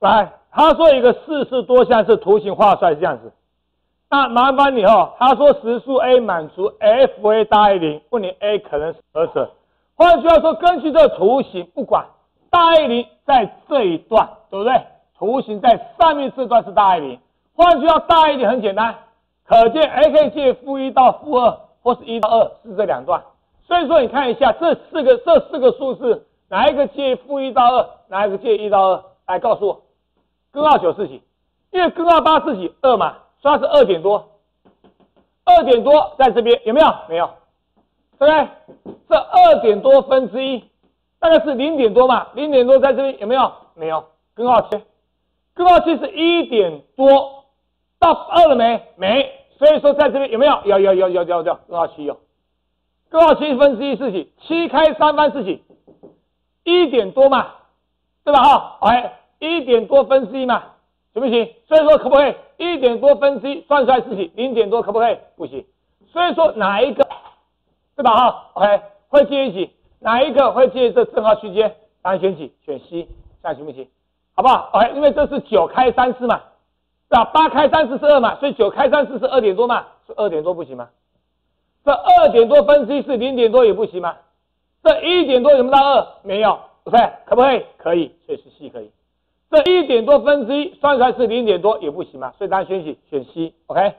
来，他说一个四次多项式图形画出来是这样子。那麻烦你哦，他说实数 a 满足 f a 大于零，问你 a 可能是何者？换句话说，根据这图形，不管大于零在这一段，对不对？图形在上面这段是大于零。换句话大于零很简单，可见 a 可以借负一到负二，或是一到二，是这两段。所以说，你看一下这四个这四个数字，哪一个借负一到二，哪一个借一到二？来告诉我，根号九是几？因为根号八是几？二嘛，所以它是二点多。二点多在这边有没有？没有，对不对？这二点多分之一，大概是零点多嘛？零点多在这边有没有？没有。根号七，根号七是一点多到二了没？没。所以说在这边有没有？有有有有有有根号七有。根号七分之一是几？七开三番是几？一点多嘛，对吧？哈，哎，一点多分之一嘛，行不行？所以说可不可以？一点多分之一算出来是几？零点多可不可以？不行。所以说哪一个，对吧？哈，OK，会借一起？哪一个会借这正号区间？答案选几？选 C，这样行不行？好不好？OK，因为这是九开三四嘛，对吧？八开三四是二嘛，所以九开三四是二点多嘛，是二点多不行吗？这二点多分之一是零点多也不行吗？这一点多有没有到二？没有，OK，可不可以？可以，所以是 C 可以。这一点多分之一算出来是零点多也不行嘛？所以答案选 C，选 C，OK。